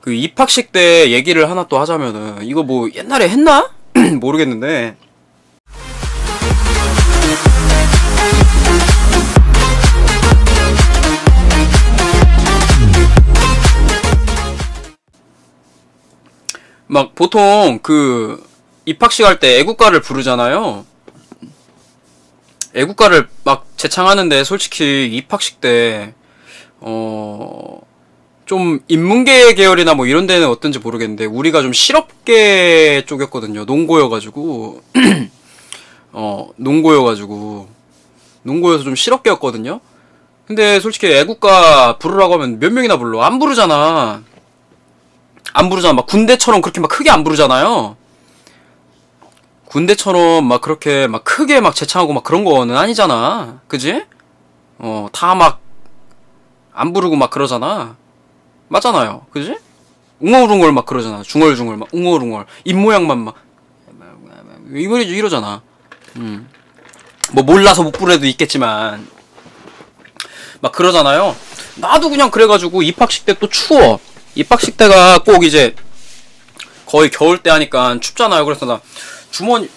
그 입학식 때 얘기를 하나 또 하자면은 이거 뭐 옛날에 했나? 모르겠는데 막 보통 그 입학식 할 때 애국가를 부르잖아요. 애국가를 막 재창하는데 솔직히 입학식 때 어, 좀 인문계 계열이나 뭐 이런 데는 어떤지 모르겠는데 우리가 좀 실업계 쪽이었거든요. 농고여가지고 어 농고여가지고 농고여서 좀 실업계였거든요. 근데 솔직히 애국가 부르라고 하면 몇 명이나 불러? 안 부르잖아. 안 부르잖아. 막 군대처럼 그렇게 막 크게 안 부르잖아요. 군대처럼 막 그렇게 막 크게 막 재창하고 막 그런 거는 아니잖아. 그지? 어, 다 막 안 부르고 막 그러잖아. 맞잖아요. 그지? 웅얼웅얼 막 그러잖아. 중얼중얼 막 웅얼웅얼. 입모양만 막 이번에 이러잖아. 음. 뭐 몰라서 못 부르도 있겠지만 막 그러잖아요. 나도 그냥 그래가지고 입학식 때 또 추워. 입학식 때가 꼭 이제 거의 겨울 때 하니까 춥잖아요. 그래서 나 주머니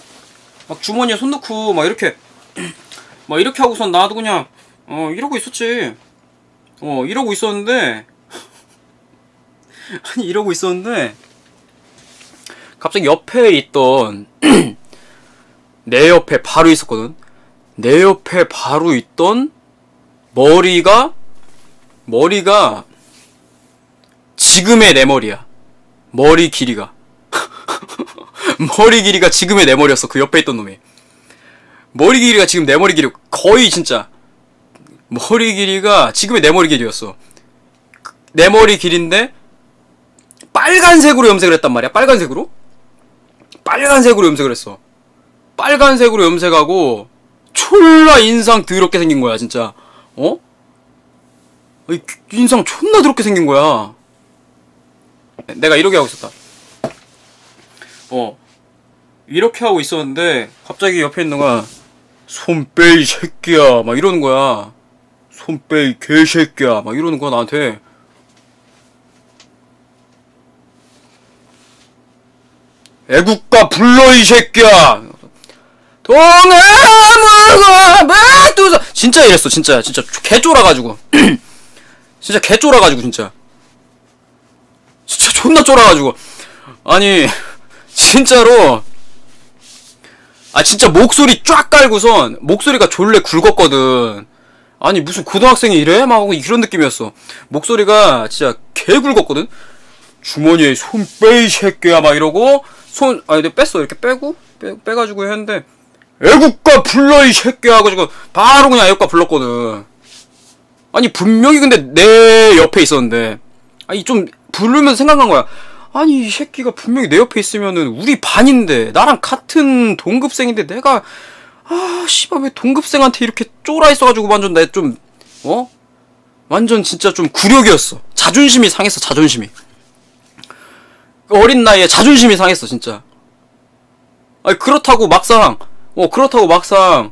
막 주머니에 손 넣고 막 이렇게 막 이렇게 하고선 나도 그냥 어 이러고 있었지. 어 이러고 있었는데 아니 이러고 있었는데 갑자기 옆에 있던 내 옆에 바로 있었거든. 내 옆에 바로 있던 머리가 머리가 지금의 내 머리야. 머리 길이가. 머리 길이가 지금의 내 머리였어. 그 옆에 있던 놈이. 머리 길이가 지금 내 머리 길이 거의 진짜 머리 길이가 지금의 내 머리 길이였어. 내 머리 길인데 빨간색으로 염색을 했단 말이야. 빨간색으로? 빨간색으로 염색을 했어. 빨간색으로 염색하고 졸라 인상 더럽게 생긴 거야, 진짜. 어? 인상 존나 더럽게 생긴 거야. 내가 이렇게 하고 있었다. 어. 이렇게 하고 있었는데 갑자기 옆에 있는 거야. 손 빼 이 새끼야 막 이러는 거야. 손 빼 이 개새끼야 막 이러는 거야 나한테. 애국가 불러 이 새끼야. 동해물과 백두산 진짜 이랬어 진짜. 진짜 개 쫄아가지고. 진짜 개 쫄아가지고 진짜. 진짜 존나 쫄아가지고. 아니 진짜로. 아 진짜 목소리 쫙 깔고선 목소리가 졸래 굵었거든. 아니 무슨 고등학생이 이래? 막 이런 느낌이었어. 목소리가 진짜 개 굵었거든? 주머니에 손 빼이 새끼야. 막 이러고 손 아니 내가 뺐어. 이렇게 빼고 빼, 빼가지고 했는데 애국가 불러 이 새끼야 하고 바로 그냥 애국가 불렀거든. 아니 분명히 근데 내 옆에 있었는데. 아니 좀 부르면서 생각한 거야. 아니 이 새끼가 분명히 내 옆에 있으면은 우리 반인데 나랑 같은 동급생인데 내가 아 씨발 왜 동급생한테 이렇게 쫄아 있어가지고 완전 내 좀 어? 완전 진짜 좀 굴욕이었어. 자존심이 상했어 자존심이 어린 나이에 자존심이 상했어 진짜. 아니 그렇다고 막상 어 그렇다고 막상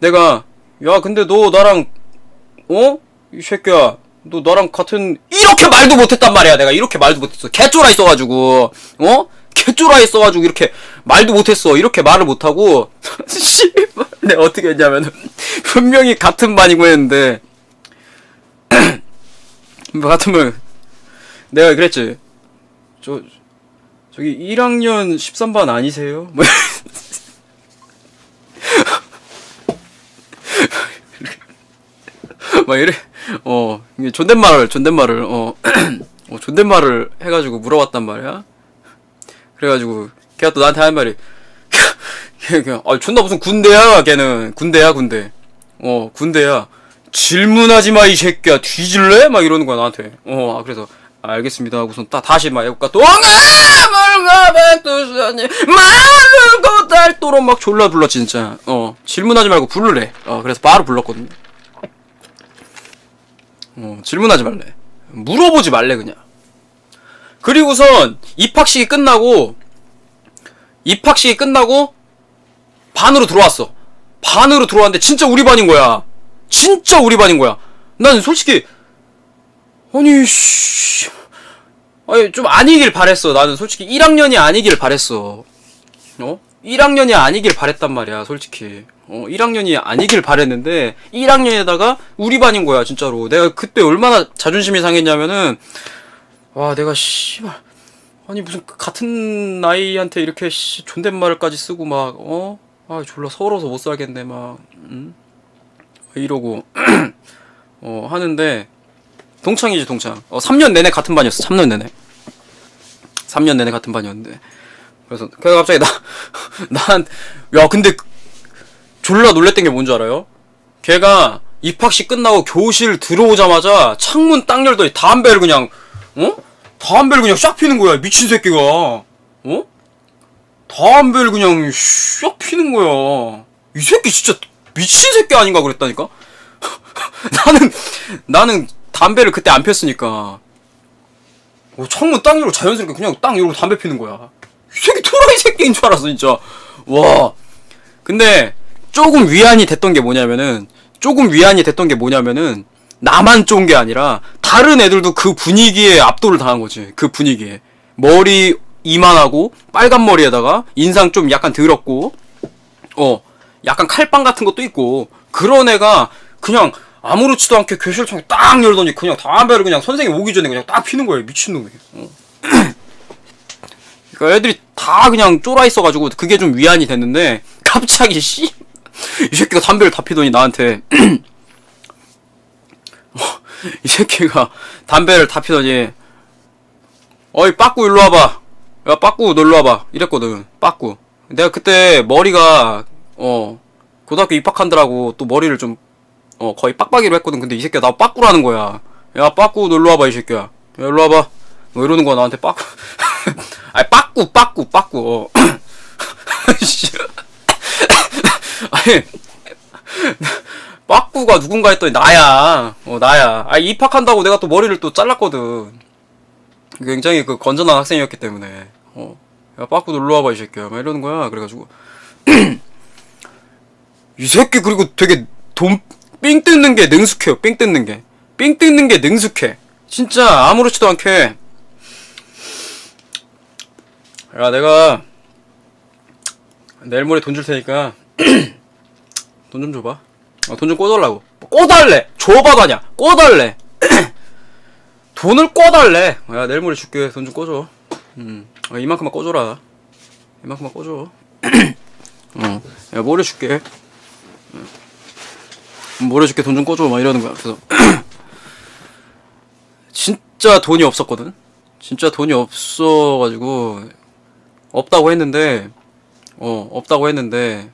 내가 야 근데 너 나랑 어? 이 새끼야 너 나랑 같은 이렇게 말도 못했단 말이야 내가. 이렇게 말도 못했어. 개쫄아 있어가지고 어? 개쫄아 있어가지고 이렇게 말도 못했어. 이렇게 말을 못하고. 씨발 내가 어떻게 했냐면은 분명히 같은 반이고 했는데. 뭐 같은 반 내가 그랬지 저 저기 1학년 13반 아니세요? 뭐 막 이래 어 존댓말을 존댓말을 어, 어 존댓말을 해가지고 물어봤단 말이야. 그래가지고 걔가 또 나한테 하는 말이 그냥 아 존나 무슨 군대야? 걔는. 군대야 군대. 어 군대야. 질문하지 마 이 새끼야. 뒤질래? 막 이러는 거야 나한테. 어 아, 그래서 알겠습니다 하고선 딱 다시 막 애국가 동아물가 백두산이 마르고 달도록 막 졸라 불러 진짜 어 질문하지 말고 부르래 어 그래서 바로 불렀거든요 어, 질문하지 말래. 물어보지 말래, 그냥. 그리고선 입학식이 끝나고, 입학식이 끝나고, 반으로 들어왔어. 반으로 들어왔는데 진짜 우리 반인 거야. 진짜 우리 반인 거야. 난 솔직히, 아니, 씨. 아니 좀 아니길 바랬어 나는 솔직히 1학년이 아니길 바랬어 어? 1학년이 아니길 바랬단 말이야 솔직히 어 1학년이 아니길 바랬는데 1학년에다가 우리 반인 거야 진짜로 내가 그때 얼마나 자존심이 상했냐면은 와 내가 씨발 아니 무슨 같은 나이한테 이렇게 씨 존댓말까지 쓰고 막 어? 아 졸라 서러워서 못 살겠네 막 음? 이러고 어 하는데 동창이지 동창 어 3년 내내 같은 반이었어 3년 내내 3년 내내 같은 반이었는데 그래서 그래서 갑자기 나 난 야 근데 졸라 놀랬던 게 뭔 줄 알아요? 걔가 입학식 끝나고 교실 들어오자마자 창문 딱 열더니 담배를 그냥 어? 담배를 그냥 샥 피는 거야 미친 새끼가 어? 담배를 그냥 샥 피는 거야 이 새끼 진짜 미친 새끼 아닌가 그랬다니까 나는 나는 담배를 그때 안 폈으니까. 어, 창문 딱 열고 자연스럽게 그냥 딱 열고 담배 피는 거야. 이 새끼 토라이 새끼인 줄 알았어 진짜. 와. 근데 조금 위안이 됐던 게 뭐냐면은 조금 위안이 됐던 게 뭐냐면은 나만 쫀 게 아니라 다른 애들도 그 분위기에 압도를 당한 거지 그 분위기에. 머리 이만하고 빨간 머리에다가 인상 좀 약간 더럽고 어 약간 칼빵 같은 것도 있고 그런 애가 그냥 아무렇지도 않게 교실창 딱 열더니 그냥 담배를 그냥 선생님 오기 전에 그냥 딱 피는 거예요 미친놈이. 어. 그러니까 애들이 다 그냥 쫄아 있어가지고 그게 좀 위안이 됐는데 갑자기 씨 이 새끼가 담배를 다 피더니 나한테 어, 이 새끼가 담배를 다 피더니 어이 빠꾸 일로 와봐. 야 빠꾸 너 일로 와봐. 이랬거든 빠꾸. 내가 그때 머리가 어 고등학교 입학한다라고 또 머리를 좀 어 거의 빡빡이로 했거든. 근데 이 새끼가 나 빠꾸라는 거야. 야너 일로 와봐 이 새끼야. 야 일로 와봐. 뭐 이러는 거야 나한테 빠꾸. 아니 빠꾸 빠꾸 빠꾸 어. 씨. 아니 빠꾸가 누군가 했더니 나야. 어 나야. 아 입학한다고 내가 또 머리를 또 잘랐거든. 굉장히 그 건전한 학생이었기 때문에. 어 야 빠꾸 놀러 와봐 이 새끼야. 막 이러는 거야. 그래가지고. 이 새끼 그리고 되게 돈 삥 뜯는 게 능숙해요 삥 뜯는 게 삥 뜯는 게 능숙해. 진짜 아무렇지도 않게. 야 내가 내일 모레 돈 줄 테니까 돈 좀 줘봐. 어, 돈좀 꿔달라고. 꿔달래! 줘봐도 아냐 꿔달래! 돈을 꿔달래! 야 내일 모레 줄게. 돈 좀 꿔줘. 음. 어, 이만큼만 꿔줘라. 이만큼만 꿔줘. 어 야 모레 줄게. 음, 모레 줄게 돈좀 꿔줘. 막 이러는 거야. 그래서 진짜 돈이 없었거든? 진짜 돈이 없어가지고 없다고 했는데 어 없다고 했는데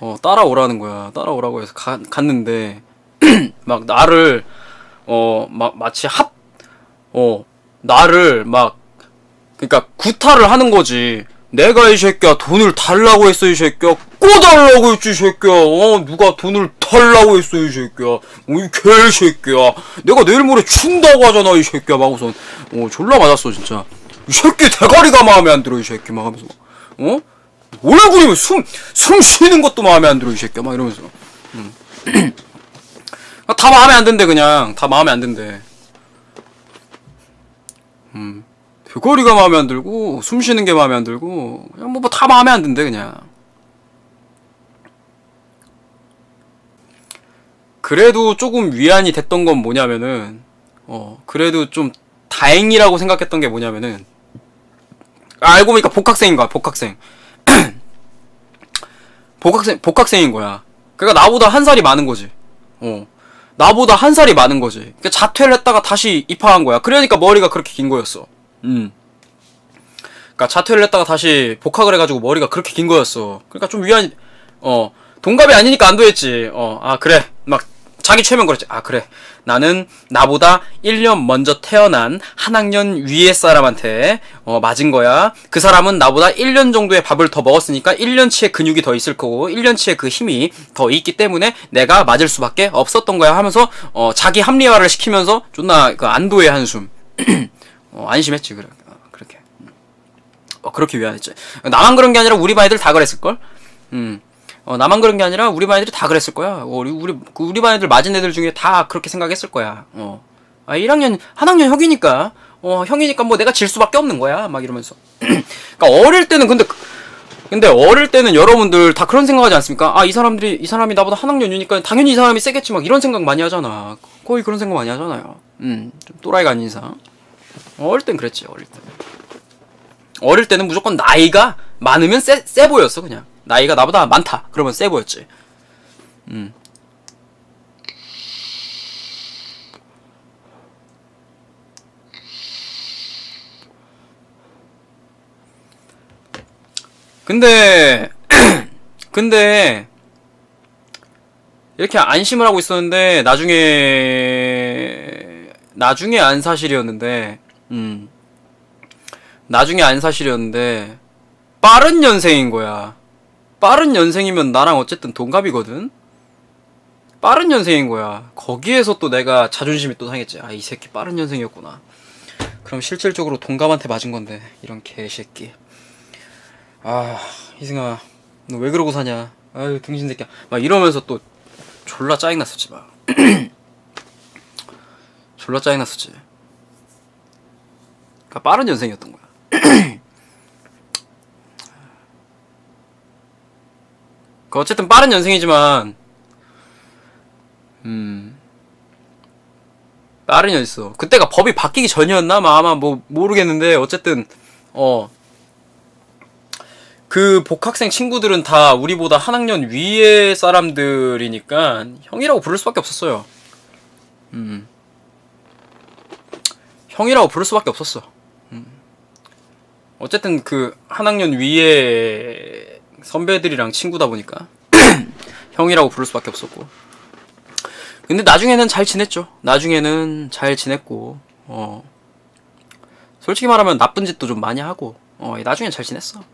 어 따라오라는 거야. 따라오라고 해서 가, 갔는데 막 나를 어 막 마치 합 어 나를 막 그러니까 구타를 하는 거지. 내가 이 새끼야 돈을 달라고 했어 이 새끼야 꼬달라고 했지 이 새끼야 어 누가 돈을 달라고 했어 이 새끼야 어, 이 개새끼야 내가 내일 모레 준다고 하잖아 이 새끼야 막 우선 어 졸라 맞았어 진짜 이 새끼 대가리가 마음에 안 들어 이 새끼 막 하면서 어 얼굴이면 숨, 숨 쉬는 것도 마음에 안 들어, 이 새끼야. 막 이러면서. 음. 다 마음에 안 든대, 그냥. 다 마음에 안 든대. 음. 대거리가 마음에 안 들고, 숨 쉬는 게 마음에 안 들고, 그냥 뭐, 뭐다 마음에 안 든대, 그냥. 그래도 조금 위안이 됐던 건 뭐냐면은, 어, 그래도 좀 다행이라고 생각했던 게 뭐냐면은, 알고 보니까 복학생인 거야, 복학생. 복학생 복학생인 거야. 그러니까 나보다 한 살이 많은 거지. 어. 나보다 한 살이 많은 거지. 그러니까 자퇴를 했다가 다시 입학한 거야. 그러니까 머리가 그렇게 긴 거였어. 음. 그러니까 자퇴를 했다가 다시 복학을 해가지고 머리가 그렇게 긴 거였어. 그러니까 좀 위안, 어, 동갑이 아니니까 안도했지. 어, 아, 그래. 막, 자기 최면 그랬지. 아, 그래. 나는 나보다 1년 먼저 태어난 한 학년 위의 사람한테 어, 맞은 거야. 그 사람은 나보다 1년 정도의 밥을 더 먹었으니까 1년치의 근육이 더 있을 거고 1년치의 그 힘이 더 있기 때문에 내가 맞을 수밖에 없었던 거야 하면서 어, 자기 합리화를 시키면서 존나 그 안도의 한숨. 어, 안심했지 그래. 어, 그렇게. 어, 그렇게 위안했지. 나만 그런 게 아니라 우리 반 애들 다 그랬을걸? 음. 어, 나만 그런 게 아니라 우리 반 애들이 다 그랬을 거야. 어, 우리 우리 그 우리 반 애들 맞은 애들 중에 다 그렇게 생각했을 거야. 어. 아 1학년 한 학년 형이니까 어 형이니까 뭐 내가 질 수밖에 없는 거야 막 이러면서 그러니까 어릴 때는 근데 그- 근데 어릴 때는 여러분들 다 그런 생각하지 않습니까? 아 이 사람들이 이 사람이 나보다 한 학년 유니까 당연히 이 사람이 세겠지 막 이런 생각 많이 하잖아. 거의 그런 생각 많이 하잖아요. 음, 좀 또라이가 아닌 이상. 어릴 땐 그랬지 어릴 때. 어릴 때는 무조건 나이가 많으면 세, 세 보였어 그냥. 나이가 나보다 많다. 그러면 세 보였지. 음. 근데 근데 이렇게 안심을 하고 있었는데 나중에 나중에 안 사실이었는데 음 나중에 안 사실이었는데 빠른 연생인 거야 빠른 연생이면 나랑 어쨌든 동갑이거든? 빠른 연생인 거야. 거기에서 또 내가 자존심이 또 상했지. 아 이 새끼 빠른 연생이었구나. 그럼 실질적으로 동갑한테 맞은 건데 이런 개새끼. 아 희승아 너 왜 그러고 사냐? 아유 등신 새끼야. 막 이러면서 또 졸라 짜증났었지 막. 졸라 짜증났었지. 그니까 빠른 연생이었던 거야 그 어쨌든 빠른 연생이지만 음 빠른 연했어 그때가 법이 바뀌기 전이었나 막 아마 뭐 모르겠는데 어쨌든 어 그 복학생 친구들은 다 우리보다 한 학년 위의 사람들이니까 형이라고 부를 수밖에 없었어요. 음. 형이라고 부를 수밖에 없었어. 음. 어쨌든 그 한 학년 위의 선배들이랑 친구다 보니까 형이라고 부를 수밖에 없었고. 근데 나중에는 잘 지냈죠. 나중에는 잘 지냈고, 어. 솔직히 말하면 나쁜 짓도 좀 많이 하고, 어, 나중엔 잘 지냈어.